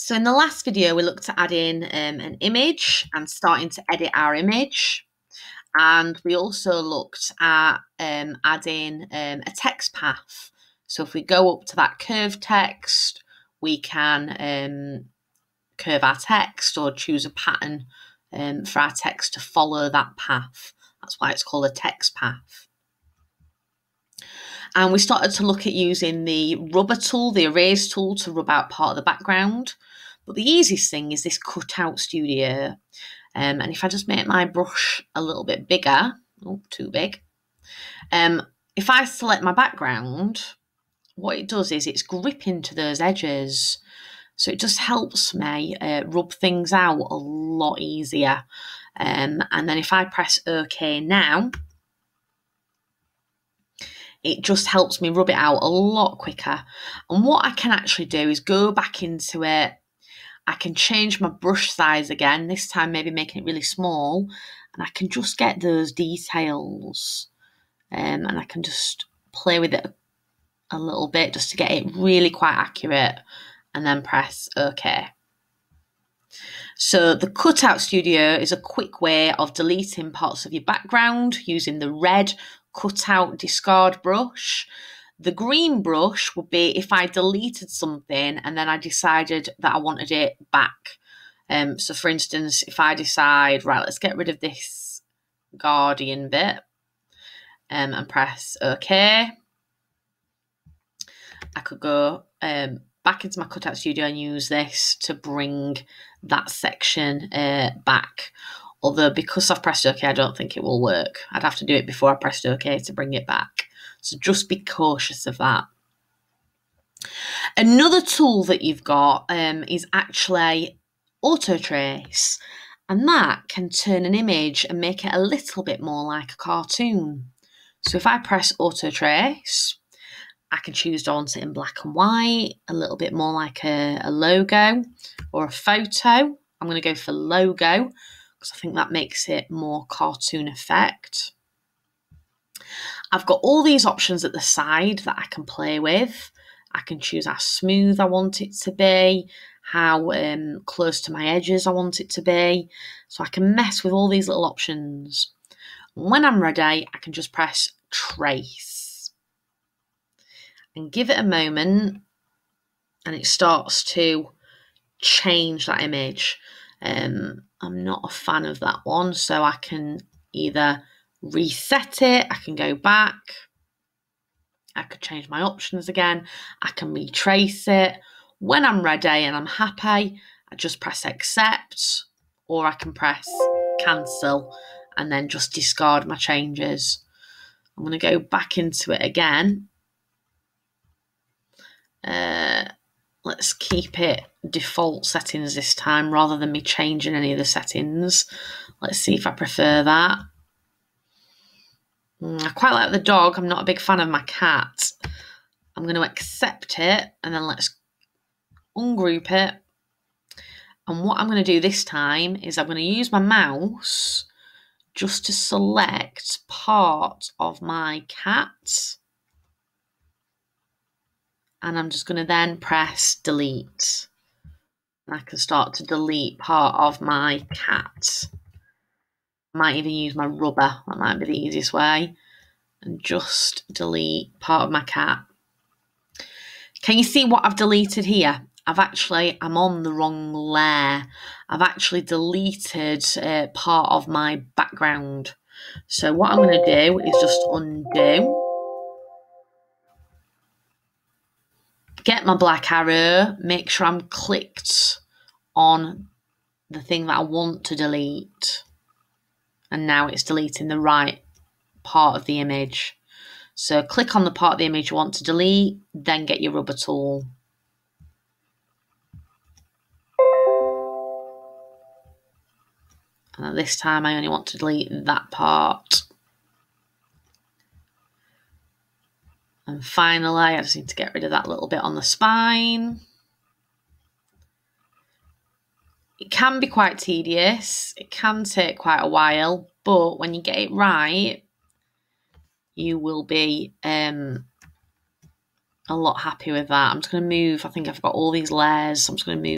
So in the last video, we looked at adding um, an image and starting to edit our image. And we also looked at um, adding um, a text path. So if we go up to that curved text, we can um, curve our text or choose a pattern um, for our text to follow that path. That's why it's called a text path. And we started to look at using the rubber tool, the erase tool, to rub out part of the background. But the easiest thing is this cutout studio. Um, and if I just make my brush a little bit bigger, oh, too big. Um, if I select my background, what it does is it's gripping to those edges. So it just helps me uh, rub things out a lot easier. Um, and then if I press OK now, it just helps me rub it out a lot quicker. And what I can actually do is go back into it. I can change my brush size again, this time maybe making it really small, and I can just get those details. Um, and I can just play with it a little bit just to get it really quite accurate and then press OK. So the Cutout Studio is a quick way of deleting parts of your background using the red cutout discard brush. The green brush would be if I deleted something and then I decided that I wanted it back. Um, so for instance, if I decide, right, let's get rid of this Guardian bit um, and press OK, I could go um, back into my cutout studio and use this to bring that section uh, back. Although because I've pressed OK, I don't think it will work. I'd have to do it before I pressed OK to bring it back. So just be cautious of that. Another tool that you've got um, is actually auto trace, and that can turn an image and make it a little bit more like a cartoon. So if I press auto trace, I can choose to want it in black and white, a little bit more like a, a logo or a photo. I'm going to go for logo because I think that makes it more cartoon effect. I've got all these options at the side that I can play with. I can choose how smooth I want it to be, how um, close to my edges I want it to be. So I can mess with all these little options. When I'm ready, I can just press trace and give it a moment and it starts to change that image. Um, I'm not a fan of that one, so I can either reset it, I can go back, I could change my options again, I can retrace it. When I'm ready and I'm happy, I just press accept or I can press cancel and then just discard my changes. I'm going to go back into it again. Uh, let's keep it default settings this time rather than me changing any of the settings. Let's see if I prefer that. Mm, I quite like the dog. I'm not a big fan of my cat. I'm going to accept it and then let's ungroup it. And what I'm going to do this time is I'm going to use my mouse just to select part of my cat and I'm just going to then press delete. And I can start to delete part of my cat. I might even use my rubber, that might be the easiest way, and just delete part of my cat. Can you see what I've deleted here? I've actually, I'm on the wrong layer. I've actually deleted uh, part of my background. So what I'm going to do is just undo get my black arrow, make sure I'm clicked on the thing that I want to delete. And now it's deleting the right part of the image. So click on the part of the image you want to delete, then get your rubber tool. And this time I only want to delete that part. And finally, I just need to get rid of that little bit on the spine. It can be quite tedious. It can take quite a while, but when you get it right, you will be um, a lot happy with that. I'm just going to move. I think I've got all these layers. So I'm just going to move